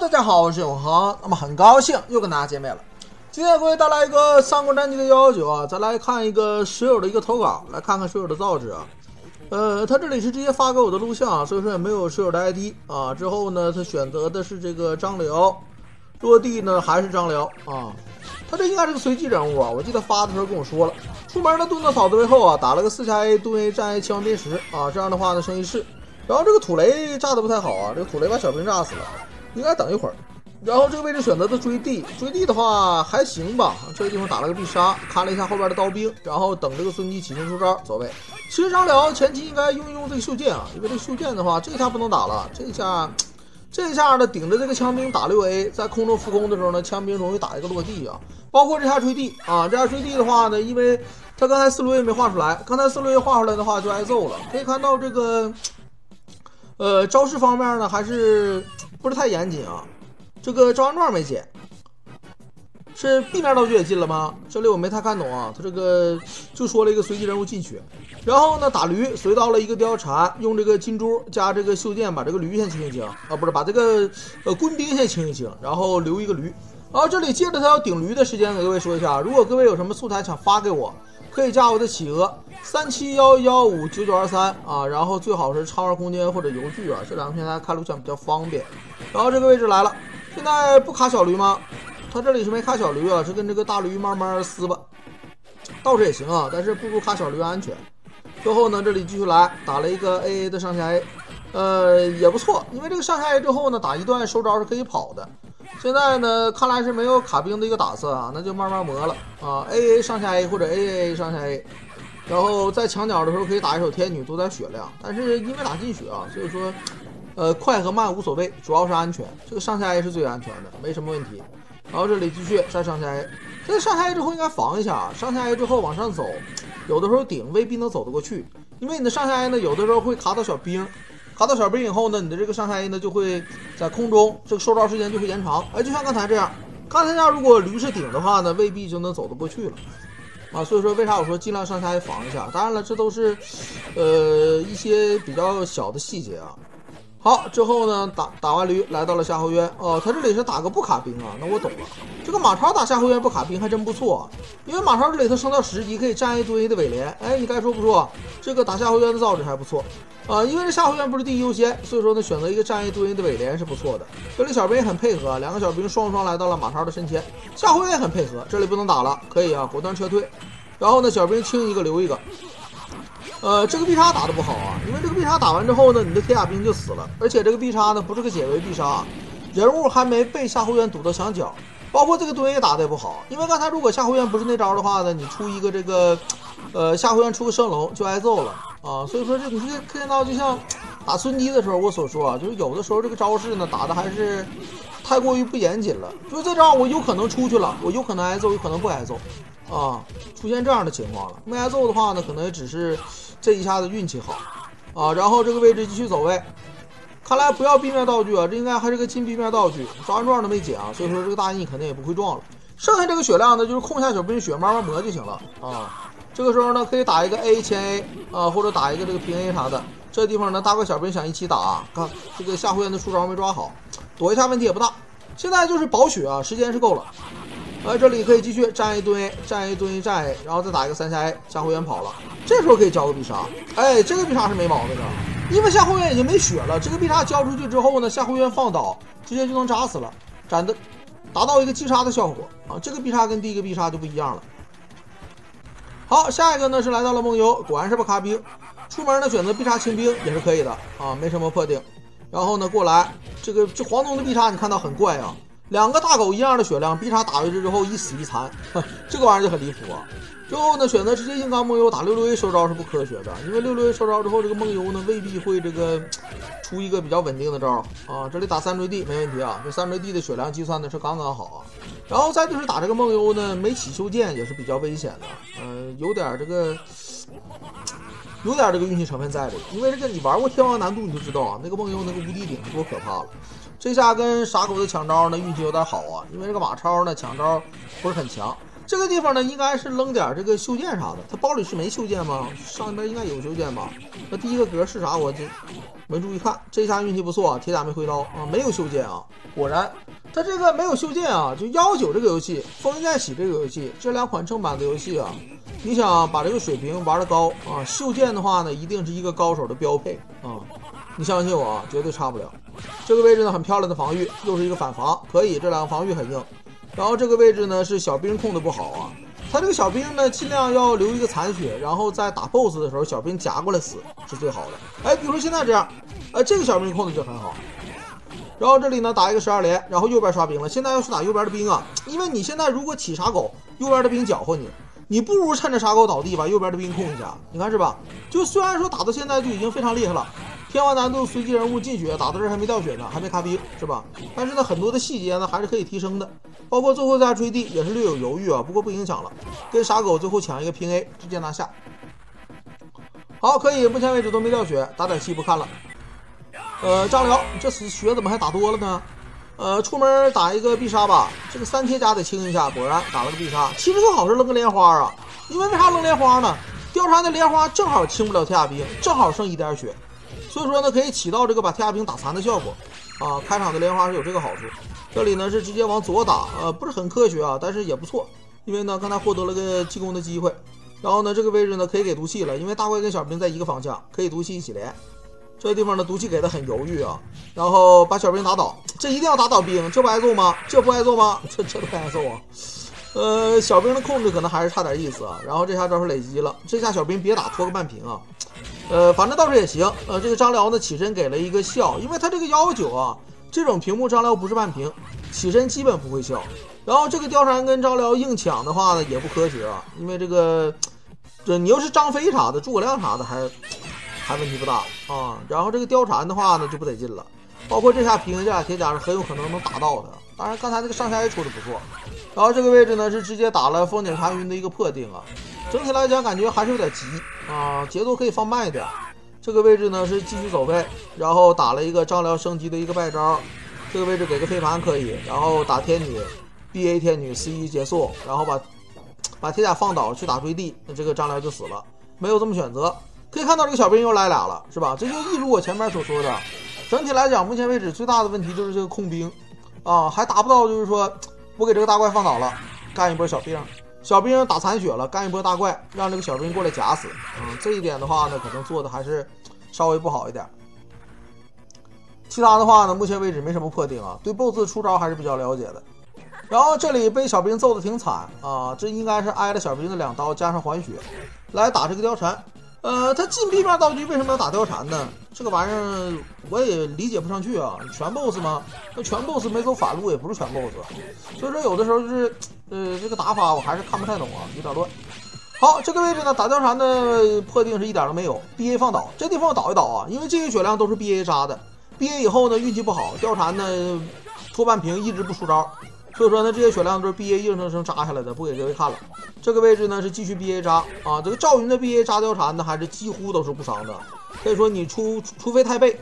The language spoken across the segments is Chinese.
大家好，我是永恒。那么很高兴又跟大家见面了。今天给各位带来一个《三国战记》的幺幺九啊，再来看一个水友的一个投稿，来看看水友的造纸啊。呃，他这里是直接发给我的录像，所以说也没有水友的 ID 啊。之后呢，他选择的是这个张辽，落地呢还是张辽啊。他这应该是个随机人物啊，我记得发的时候跟我说了，出门呢蹲到草字位后啊，打了个四下 A 蹲 A 站 A 枪兵十啊，这样的话呢升一士。然后这个土雷炸的不太好啊，这个土雷把小兵炸死了，应该等一会儿。然后这个位置选择的追地，追地的话还行吧。这个地方打了个必杀，看了一下后边的刀兵，然后等这个孙继起身出招走位。其实张辽前期应该用一用这个袖剑啊，因为这个袖剑的话，这下不能打了，这下，这下呢顶着这个枪兵打六 A，在空中浮空的时候呢，枪兵容易打一个落地啊。包括这下追地啊，这下追地的话呢，因为他刚才四路 A 没画出来，刚才四路 A 画出来的话就挨揍了。可以看到这个。呃，招式方面呢，还是不是太严谨啊？这个召唤状没减，是 B 面道具也进了吗？这里我没太看懂啊。他这个就说了一个随机人物进去，然后呢打驴随到了一个貂蝉，用这个金珠加这个袖剑把这个驴先清一清啊，不是把这个呃棍兵先清一清，然后留一个驴。然后这里借着他要顶驴的时间，给各位说一下，如果各位有什么素材想发给我。可以加我的企鹅三七幺幺五九九二三啊，然后最好是超玩空间或者邮局啊，这两个平台看录像比较方便。然后这个位置来了，现在不卡小驴吗？他这里是没卡小驴啊，是跟这个大驴慢慢撕吧。倒是也行啊，但是不如卡小驴安全。最后呢，这里继续来打了一个 A A 的上下 A，呃也不错，因为这个上下 A 之后呢，打一段收招是可以跑的。现在呢，看来是没有卡兵的一个打算啊，那就慢慢磨了啊。A A 上下 A 或者 A A 上下 A，然后在墙角的时候可以打一手天女，多点血量。但是因为打进血啊，所以说，呃，快和慢无所谓，主要是安全。这个上下 A 是最安全的，没什么问题。然后这里继续再上下 A，这上下 A 之后应该防一下，上下 A 之后往上走，有的时候顶未必能走得过去，因为你的上下 A 呢，有的时候会卡到小兵。卡到小兵以后呢，你的这个上下 A 呢就会在空中，这个受招时间就会延长。哎，就像刚才这样，刚才那，如果驴是顶的话呢，未必就能走得过去了啊。所以说，为啥我说尽量上下防一下？当然了，这都是呃一些比较小的细节啊。好，之后呢，打打完驴，来到了夏侯渊。哦，他这里是打个不卡兵啊，那我懂了。这个马超打夏侯渊不卡兵还真不错，因为马超这里头升到十级可以站一堆的尾连。哎，你该说不说，这个打夏侯渊的造纸还不错啊。因为这夏侯渊不是第一优先，所以说呢，选择一个站一堆的尾连是不错的。这里小兵也很配合，两个小兵双双来到了马超的身前。夏侯渊也很配合，这里不能打了，可以啊，果断撤退。然后呢，小兵清一个留一个。呃，这个必杀打的不好啊，因为这个必杀打完之后呢，你的铁甲兵就死了，而且这个必杀呢不是个解围必杀，人物还没被夏侯渊堵到墙角，包括这个盾也打的也不好，因为刚才如果夏侯渊不是那招的话呢，你出一个这个，呃，夏侯渊出个升龙就挨揍了啊，所以说这你可以看到，就像打孙姬的时候我所说啊，就是有的时候这个招式呢打的还是太过于不严谨了，就是这招我有可能出去了，我有可能挨揍，有可能不挨揍，啊，出现这样的情况了，没挨揍的话呢，可能也只是。这一下子运气好，啊，然后这个位置继续走位，看来不要 B 面道具啊，这应该还是个金 B 面道具，抓完状都没减啊，所以说这个大印肯定也不会撞了。剩下这个血量呢，就是控下小兵血慢慢磨就行了啊。这个时候呢，可以打一个 A 前 A 啊，或者打一个这个平 A 啥的。这地方呢，大个小兵想一起打，看这个夏侯渊的出招没抓好，躲一下问题也不大。现在就是保血啊，时间是够了。哎，这里可以继续站一堆，站一堆，站 A，然后再打一个三下 A，夏侯渊跑了。这时候可以交个必杀，哎，这个必杀是没毛病的，因为夏侯渊已经没血了。这个必杀交出去之后呢，夏侯渊放倒，直接就能扎死了，斩的，达到一个击杀的效果啊。这个必杀跟第一个必杀就不一样了。好，下一个呢是来到了梦游，果然是不卡兵，出门呢选择必杀清兵也是可以的啊，没什么破定。然后呢过来，这个这黄铜的必杀你看到很怪啊。两个大狗一样的血量，必杀打回去之后一死一残，这个玩意儿就很离谱啊！最后呢，选择直接硬刚梦游打六六 A 收招是不科学的，因为六六 A 收招之后，这个梦游呢未必会这个出一个比较稳定的招啊。这里打三坠地没问题啊，这三坠地的血量计算的是刚刚好啊。然后再就是打这个梦游呢，没起修剑也是比较危险的，嗯，有点这个有点这个运气成分在的，因为这个你玩过天王难度你就知道啊，那个梦游那个无敌顶多可怕了。这下跟傻狗子抢招呢，运气有点好啊，因为这个马超呢抢招不是很强，这个地方呢，应该是扔点这个袖剑啥的。他包里是没袖剑吗？上边应该有袖剑吧？那第一个格是啥？我这没注意看。这下运气不错，铁甲没挥刀啊，没有袖剑啊。果然，他这个没有袖剑啊，就幺九这个游戏，《风云再起》这个游戏，这两款正版的游戏啊，你想把这个水平玩的高啊，袖剑的话呢，一定是一个高手的标配啊。你相信我啊，绝对差不了。这个位置呢，很漂亮的防御，又是一个反防，可以。这两个防御很硬。然后这个位置呢，是小兵控的不好啊。他这个小兵呢，尽量要留一个残血，然后在打 BOSS 的时候，小兵夹过来死是最好的。哎，比如说现在这样，哎，这个小兵控的就很好。然后这里呢，打一个十二连，然后右边刷兵了。现在要去打右边的兵啊，因为你现在如果起傻狗，右边的兵搅和你，你不如趁着傻狗倒地把右边的兵控一下。你看是吧？就虽然说打到现在就已经非常厉害了。天王难度随机人物进血，打到这还没掉血呢，还没卡兵是吧？但是呢，很多的细节呢还是可以提升的，包括最后在追地也是略有犹豫啊，不过不影响了。跟傻狗最后抢一个平 A，直接拿下。好，可以，目前为止都没掉血，打点气不看了。呃，张辽这次血怎么还打多了呢？呃，出门打一个必杀吧，这个三贴甲得清一下，果然打了个必杀。其实最好是扔个莲花啊，因为为啥扔莲花呢？貂蝉的莲花正好清不了铁甲兵，正好剩一点血。所以说呢，可以起到这个把天下兵打残的效果啊。开场的莲花是有这个好处。这里呢是直接往左打，呃，不是很科学啊，但是也不错。因为呢，刚才获得了个进攻的机会。然后呢，这个位置呢可以给毒气了，因为大怪跟小兵在一个方向，可以毒气一起连。这地方呢，毒气给的很犹豫啊。然后把小兵打倒，这一定要打倒兵，这不挨揍吗？这不挨揍吗？这这都挨揍啊。呃，小兵的控制可能还是差点意思啊。然后这下招数累积了，这下小兵别打，拖个半屏啊。呃，反正倒是也行。呃，这个张辽呢起身给了一个笑，因为他这个幺九啊，这种屏幕张辽不是半屏，起身基本不会笑。然后这个貂蝉跟张辽硬抢的话呢，也不科学啊，因为这个，这你要是张飞啥的，诸葛亮啥的还还问题不大啊。然后这个貂蝉的话呢就不得劲了，包括这下平这俩铁甲是很有可能能打到的。当然刚才那个上下也出的不错。然后这个位置呢是直接打了风景残云的一个破定啊。整体来讲，感觉还是有点急啊，节奏可以放慢一点。这个位置呢是继续走位，然后打了一个张辽升级的一个败招。这个位置给个飞盘可以，然后打天女，B A 天女 C 一结束，然后把把铁甲放倒去打追地，那这个张辽就死了。没有这么选择，可以看到这个小兵又来俩了，是吧？这就一如我前面所说的，整体来讲，目前为止最大的问题就是这个控兵啊，还达不到就是说我给这个大怪放倒了，干一波小兵。小兵打残血了，干一波大怪，让这个小兵过来夹死。嗯，这一点的话呢，可能做的还是稍微不好一点。其他的话呢，目前为止没什么破钉啊，对 BOSS 出招还是比较了解的。然后这里被小兵揍的挺惨啊，这应该是挨了小兵的两刀加上还血，来打这个貂蝉。呃，他进 B 面道具为什么要打貂蝉呢？这个玩意儿我也理解不上去啊！全 boss 吗？那全 boss 没走反路也不是全 boss，所以说有的时候就是，呃，这个打法我还是看不太懂啊，有点乱。好，这个位置呢，打貂蝉的破定是一点都没有，BA 放倒，这地方倒一倒啊，因为这些血量都是 BA 扎的，BA 以后呢运气不好，貂蝉呢拖半屏一直不出招。所以说呢，这些血量都是 B A 硬生生扎下来的，不给各位看了。这个位置呢是继续 B A 扎啊，这个赵云的 B A 扎貂蝉呢还是几乎都是不伤的。可以说你除除非太背，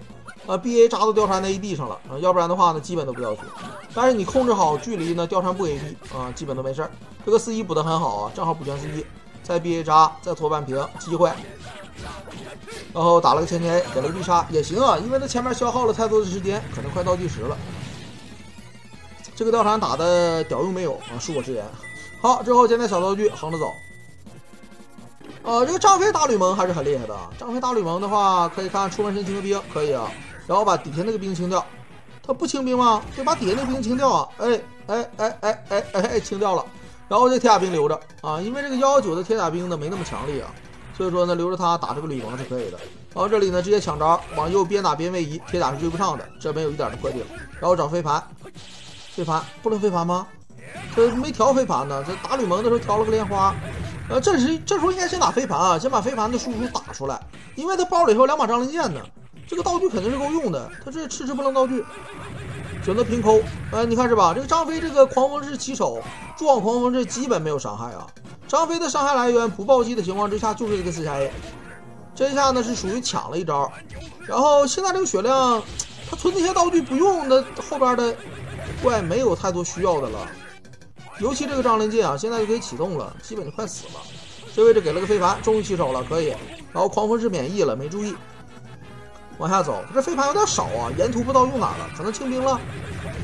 啊 B A 扎到貂蝉的 A D 上了啊，要不然的话呢基本都不要血。但是你控制好距离呢，貂蝉不 A D 啊，基本都没事儿。这个四一补的很好啊，正好补全四一，再 B A 扎，再拖半瓶，机会。然后打了个前前 A，给了个必杀也行啊，因为他前面消耗了太多的时间，可能快倒计时了。这个貂蝉打的屌用没有啊？恕我直言。好，之后捡点小道具，横着走。呃，这个张飞打吕蒙还是很厉害的。张飞打吕蒙的话，可以看出门神清个兵，可以啊。然后把底下那个兵清掉，他不清兵吗？就把底下那个兵清掉啊！哎哎哎哎哎哎，清掉了。然后这铁甲兵留着啊，因为这个幺幺九的铁甲兵呢没那么强力啊，所以说呢留着他打这个吕蒙是可以的。然后这里呢直接抢招，往右边打边位移，铁甲是追不上的，这没有一点的破顶。然后找飞盘。飞盘不能飞盘吗？这没调飞盘呢。这打吕蒙的时候调了个莲花，呃，这时这时候应该先打飞盘啊，先把飞盘的输出打出来，因为他包里头有两把张灵剑呢，这个道具肯定是够用的。他这迟迟不能道具，选择平抠。呃，你看是吧？这个张飞这个狂风式起手撞狂风这基本没有伤害啊。张飞的伤害来源不暴击的情况之下就是这个四下 A，这下呢是属于抢了一招。然后现在这个血量，他存那些道具不用，那后边的。怪没有太多需要的了，尤其这个张灵剑啊，现在就可以启动了，基本就快死了。这位置给了个飞盘，终于起手了，可以。然后狂风是免疫了，没注意，往下走。这飞盘有点少啊，沿途不知道用哪了，可能清兵了。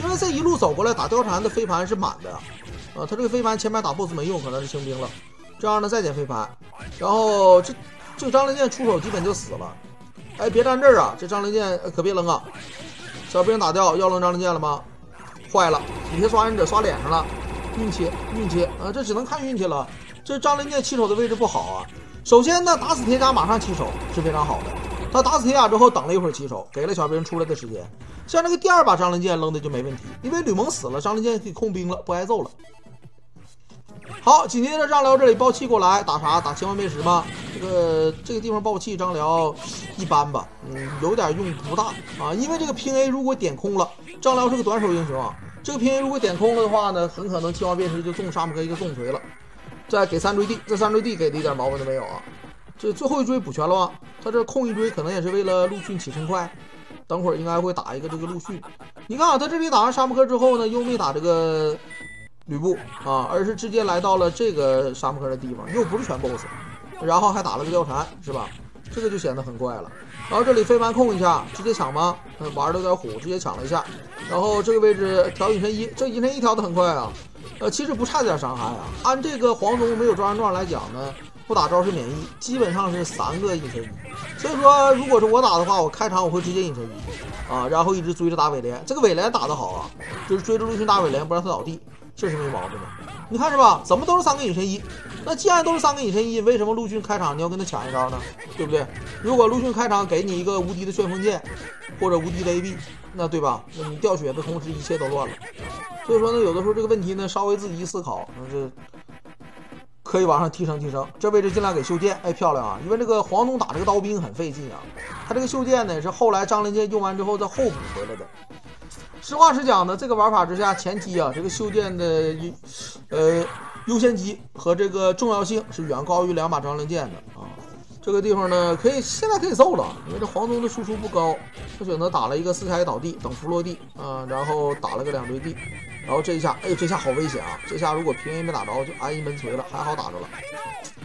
因为这一路走过来打貂蝉的飞盘是满的，啊，他这个飞盘前面打 BOSS 没用，可能是清兵了。这样呢，再捡飞盘，然后这这个张灵剑出手基本就死了。哎，别站这儿啊，这张灵剑可别扔啊！小兵打掉，要扔张灵剑了吗？坏了，底下刷忍者刷脸上了，运气运气啊，这只能看运气了。这张灵剑起手的位置不好啊。首先呢，打死铁甲马上起手是非常好的。他打死铁甲之后等了一会儿起手，给了小兵出来的时间。像这个第二把张灵剑扔的就没问题，因为吕蒙死了，张灵剑可以控兵了，不挨揍了。好，紧接着张辽这里爆气过来，打啥？打千万灭石吗？这个这个地方爆气，张辽一般吧，嗯，有点用不大啊。因为这个平 A 如果点空了，张辽是个短手英雄啊。这个平 A 如果点空了的话呢，很可能千万灭石就中沙漠哥一个重锤了。再给三追地，这三追地给的一点毛病都没有啊。这最后一追补全了吗？他这空一追可能也是为了陆逊起身快，等会儿应该会打一个这个陆逊。你看啊，他这里打完沙漠哥之后呢，又没打这个。吕布啊，而是直接来到了这个沙漠的地方，又不是全 BOSS，然后还打了个貂蝉，是吧？这个就显得很怪了。然后这里飞盘控一下，直接抢吗？玩的有点虎，直接抢了一下。然后这个位置调隐身衣，这隐身衣调的很快啊。呃，其实不差点伤害啊。按这个黄忠没有抓人状来讲呢，不打招是免疫，基本上是三个隐身衣。所以说，如果是我打的话，我开场我会直接隐身衣啊，然后一直追着打尾连。这个尾连打的好啊，就是追着陆逊打尾连，不让他倒地。这是没毛病的，你看是吧？怎么都是三个隐身衣？那既然都是三个隐身衣，为什么陆逊开场你要跟他抢一招呢？对不对？如果陆逊开场给你一个无敌的旋风剑，或者无敌的 AB，那对吧？那你掉血的同时，一切都乱了。所以说呢，有的时候这个问题呢，稍微自己一思考，那是可以往上提升提升。这位置尽量给修剑，哎，漂亮啊！因为这个黄忠打这个刀兵很费劲啊，他这个修剑呢是后来张灵剑用完之后再后补回来的。实话实讲呢，这个玩法之下，前期啊，这个修剑的，呃，优先级和这个重要性是远高于两把张灵剑的啊。这个地方呢，可以现在可以揍了，因为这黄忠的输出不高，他选择打了一个四开倒地，等符落地啊，然后打了个两追地，然后这一下，哎呦，这下好危险啊！这下如果平 A 没打着，就安一门锤了，还好打着了。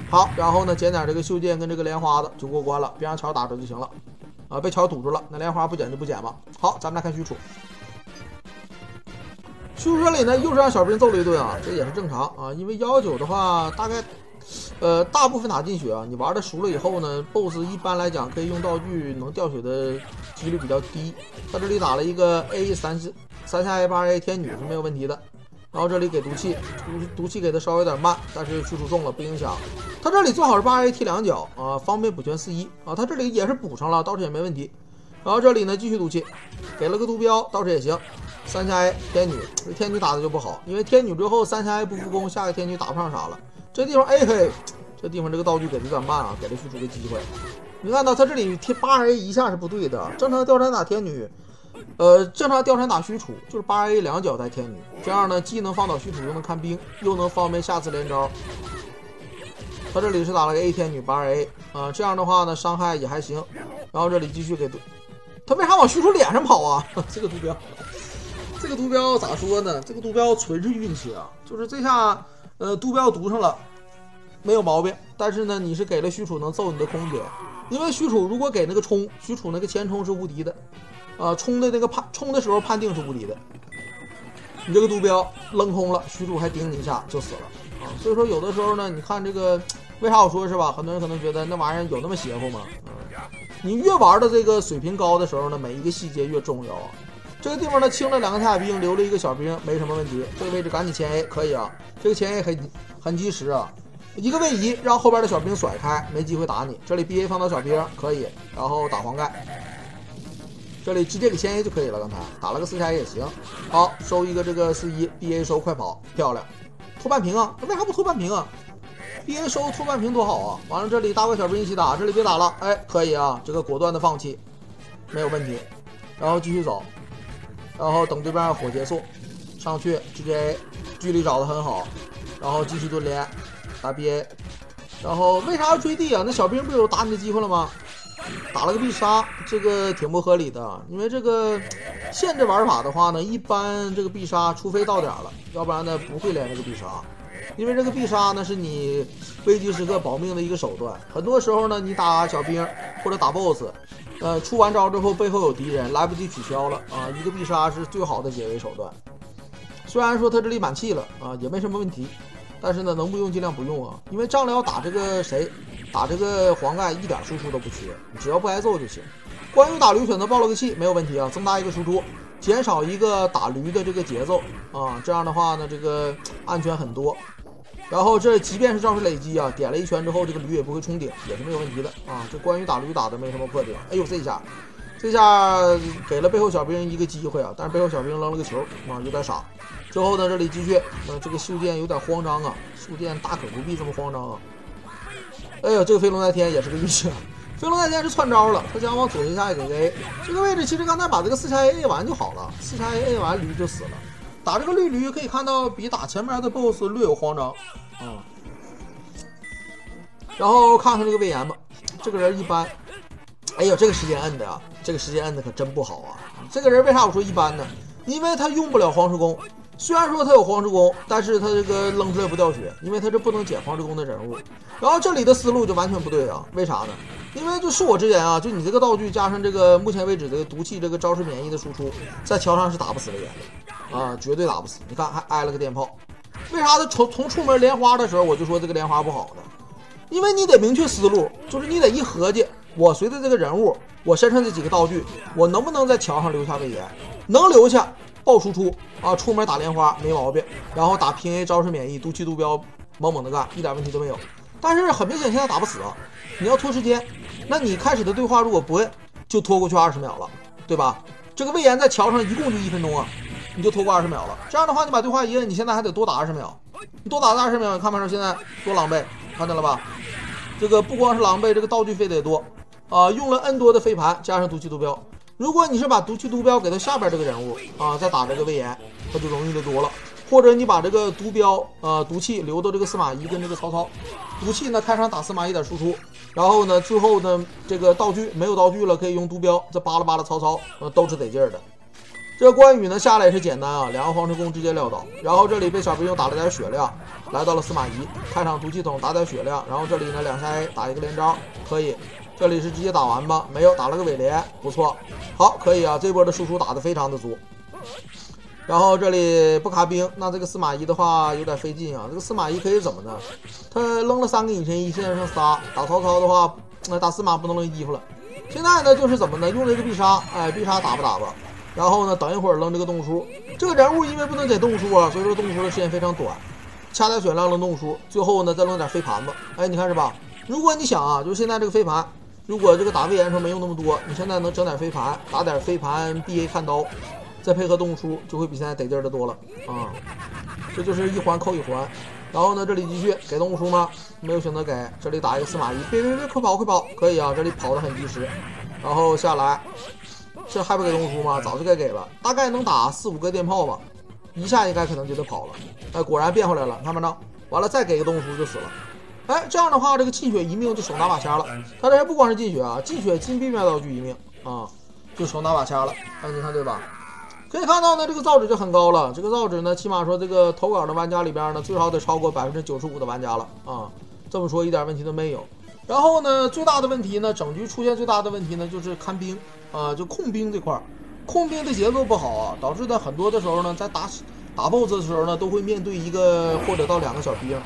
好，然后呢，捡点这个袖剑跟这个莲花的就过关了，别让桥打着就行了啊。被桥堵住了，那莲花不捡就不捡吧。好，咱们来看许褚。许褚这里呢，又是让小兵揍了一顿啊，这也是正常啊，因为幺幺九的话，大概，呃，大部分打进血啊，你玩的熟了以后呢，BOSS 一般来讲可以用道具能掉血的几率比较低。他这里打了一个 A 三三下 A 八 A 天女是没有问题的，然后这里给毒气，毒毒气给的稍微有点慢，但是许褚中了不影响。他这里最好是八 A 踢两脚啊，方便补全四一啊，他这里也是补上了，倒是也没问题。然后这里呢继续毒气，给了个毒镖，倒是也行。三下 A 天女，这天女打的就不好，因为天女之后三下 A 不复攻，下个天女打不上啥了。这地方 A 嘿，这地方这个道具给的有点慢啊，给了许褚个机会。你看到他这里贴八 A 一下是不对的，正常貂蝉打天女，呃，正常貂蝉打许褚就是八 A 两脚带天女，这样呢既能放倒许褚，又能看兵，又能方便下次连招。他这里是打了个 A 天女八 A 啊，这样的话呢伤害也还行。然后这里继续给，他为啥往许褚脸上跑啊？这个图标。这个毒镖咋说呢？这个毒镖纯是运气啊，就是这下，呃，毒镖毒上了，没有毛病。但是呢，你是给了许褚能揍你的空间，因为许褚如果给那个冲，许褚那个前冲是无敌的，啊，冲的那个判冲的时候判定是无敌的。你这个毒镖扔空了，许褚还顶你一下就死了啊。所以说有的时候呢，你看这个，为啥我说是吧？很多人可能觉得那玩意儿有那么邪乎吗？你越玩的这个水平高的时候呢，每一个细节越重要啊。这个地方呢，清了两个太兵，留了一个小兵，没什么问题。这个位置赶紧前 A 可以啊，这个前 A 很很及时啊，一个位移让后边的小兵甩开，没机会打你。这里 B A 放倒小兵可以，然后打黄盖，这里直接给前 A 就可以了。刚才打了个四下也行，好收一个这个四一 B A 收快跑，漂亮，拖半屏啊，为啥不拖半屏啊？B A 收拖半屏多好啊！完了这里大怪小兵一起打，这里别打了，哎可以啊，这个果断的放弃，没有问题，然后继续走。然后等对面火结束，上去直接距离找的很好，然后继续蹲连打 BA，然后为啥要追地啊？那小兵不有打你的机会了吗？打了个必杀，这个挺不合理的，因为这个限制玩法的话呢，一般这个必杀，除非到点了，要不然呢不会连这个必杀。因为这个必杀呢是你危机时刻保命的一个手段。很多时候呢，你打小兵或者打 BOSS，呃，出完招之后背后有敌人，来不及取消了啊，一个必杀是最好的解围手段。虽然说他这里满气了啊，也没什么问题，但是呢，能不用尽量不用啊，因为张辽打这个谁，打这个黄盖一点输出都不缺，只要不挨揍就行。关羽打驴选择暴露个气没有问题啊，增大一个输出，减少一个打驴的这个节奏啊，这样的话呢，这个安全很多。然后这即便是招式累积啊，点了一拳之后，这个驴也不会冲顶，也是没有问题的啊。这关羽打驴打的没什么破点。哎呦，这下，这下给了背后小兵一个机会啊，但是背后小兵扔了个球啊，有点傻。之后呢，这里继续，呃，这个袖剑有点慌张啊，袖剑大可不必这么慌张啊。哎呦，这个飞龙在天也是个运气啊，飞龙在天是窜招了，他想往左一下给个 A，这个位置其实刚才把这个四拆 A 完就好了，四拆 A 完驴就死了。打这个绿驴可以看到比打前面的 BOSS 略有慌张啊。然后看看这个魏延吧，这个人一般。哎呦，这个时间摁的啊，这个时间摁的可真不好啊。这个人为啥我说一般呢？因为他用不了黄石弓。虽然说他有黄石弓，但是他这个扔出来不掉血，因为他这不能捡黄石弓的人物。然后这里的思路就完全不对啊，为啥呢？因为就恕我直言啊，就你这个道具加上这个目前为止的毒气这个招式免疫的输出，在桥上是打不死魏延的啊，绝对打不死。你看还挨了个电炮，为啥他从从出门莲花的时候我就说这个莲花不好呢？因为你得明确思路，就是你得一合计，我随着这个人物，我身上这几个道具，我能不能在桥上留下魏延？能留下，爆输出啊！出门打莲花没毛病，然后打平 A 招式免疫，毒气毒标猛猛的干，一点问题都没有。但是很明显现在打不死啊！你要拖时间，那你开始的对话如果不摁，就拖过去二十秒了，对吧？这个魏延在桥上一共就一分钟啊，你就拖过二十秒了。这样的话，你把对话一摁，你现在还得多打二十秒，你多打二十秒，你看没看现在多狼狈？看见了吧？这个不光是狼狈，这个道具费得多啊！用了 N 多的飞盘，加上毒气毒镖。如果你是把毒气毒镖给到下边这个人物啊，再打这个魏延，那就容易的多了。或者你把这个毒镖啊、毒气留到这个司马懿跟这个曹操，毒气呢开场打司马懿点输出，然后呢最后呢这个道具没有道具了，可以用毒镖再扒拉扒拉曹操，呃都是得劲儿的。这关羽呢下来也是简单啊，两个黄石弓直接撂倒，然后这里被小兵又打了点血量，来到了司马懿，开场毒气筒打点血量，然后这里呢两下 A 打一个连招，可以。这里是直接打完吧？没有，打了个尾连，不错，好，可以啊，这波的输出打得非常的足。然后这里不卡兵，那这个司马懿的话有点费劲啊。这个司马懿可以怎么呢？他扔了三个隐身衣，现在剩仨。打曹操的话，那打司马不能扔衣服了。现在呢就是怎么呢？用这个必杀，哎，必杀打吧打吧。然后呢，等一会儿扔这个动物书。这个人物因为不能捡动物书啊，所以说动物书的时间非常短。掐点血量扔动物书，最后呢再扔点飞盘子。哎，你看是吧？如果你想啊，就是现在这个飞盘。如果这个打魏延时候没用那么多，你现在能整点飞盘，打点飞盘 BA 看刀，再配合动物书，就会比现在得劲儿的多了啊！这就是一环扣一环。然后呢，这里继续给动物书吗？没有选择给，这里打一个司马懿，别别别，快跑快跑！可以啊，这里跑的很及时。然后下来，这还不给动物书吗？早就该给了，大概能打四五个电炮吧，一下应该可能就得跑了。哎，果然变回来了，看没着？完了再给个动物书就死了。哎，这样的话，这个进血一命就手拿把掐了。他这还不光是进血啊，进血金币面道具一命啊，就手拿把掐了。哎，你看对吧？可以看到呢，这个造纸就很高了。这个造纸呢，起码说这个投稿的玩家里边呢，最少得超过百分之九十五的玩家了啊。这么说一点问题都没有。然后呢，最大的问题呢，整局出现最大的问题呢，就是看兵啊，就控兵这块儿，控兵的节奏不好啊，导致的很多的时候呢，在打打 BOSS 的时候呢，都会面对一个或者到两个小兵。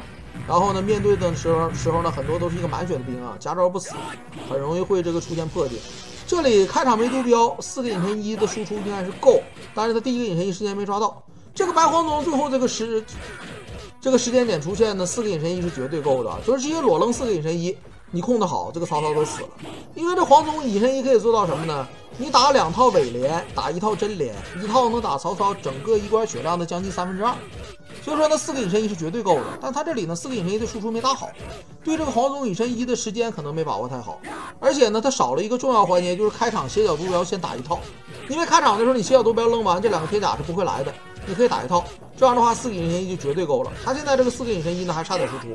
然后呢，面对的时候时候呢，很多都是一个满血的兵啊，夹招不死，很容易会这个出现破解。这里开场没毒标，四个隐身衣的输出应该是够，但是他第一个隐身衣时间没抓到。这个白黄宗最后这个时这个时间点出现呢，四个隐身衣是绝对够的，就是直接裸扔四个隐身衣。你控的好，这个曹操都死了。因为这黄忠隐身衣可以做到什么呢？你打两套伪连，打一套真连，一套能打曹操整个一关血量的将近三分之二。所以说，那四个隐身衣是绝对够的。但他这里呢，四个隐身衣的输出没打好，对这个黄忠隐身衣的时间可能没把握太好。而且呢，他少了一个重要环节，就是开场斜角毒镖先打一套。因为开场的时候你斜角毒镖扔完，这两个铁甲是不会来的。你可以打一套，这样的话四个隐身衣就绝对够了。他现在这个四个隐身衣呢，还差点输出，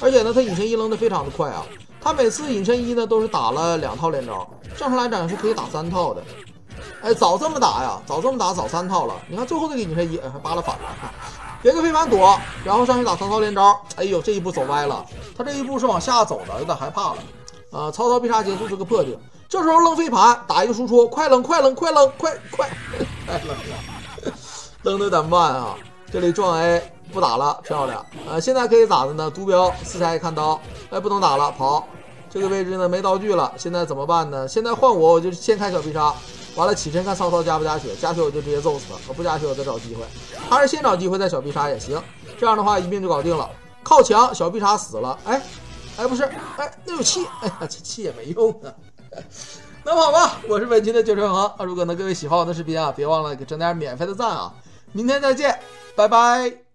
而且呢，他隐身衣扔的非常的快啊。他每次隐身衣呢都是打了两套连招，正常来讲是可以打三套的。哎，早这么打呀，早这么打，早三套了。你看最后这个隐身衣还扒拉反了，别个飞盘躲，然后上去打曹操连招。哎呦，这一步走歪了，他这一步是往下走的，有点害怕了。啊，曹操必杀结束这个破顶，这时候扔飞盘打一个输出，快扔快扔快扔快快，太 扔扔的有点慢啊。这里撞 A 不打了，漂亮。呃，现在可以咋的呢？毒镖四下一看刀，哎，不能打了，跑。这个位置呢没道具了，现在怎么办呢？现在换我，我就先开小必杀，完了起身看曹操加不加血，加血我就直接揍死他，我不加血我再找机会。还是先找机会再小必杀也行，这样的话一命就搞定了。靠墙小必杀死了，哎，哎不是，哎那有气，哎呀这气也没用啊。那好吧，我是本期的九成恒，如果呢各位喜欢我的视频啊，别忘了给整点免费的赞啊。明天再见，拜拜。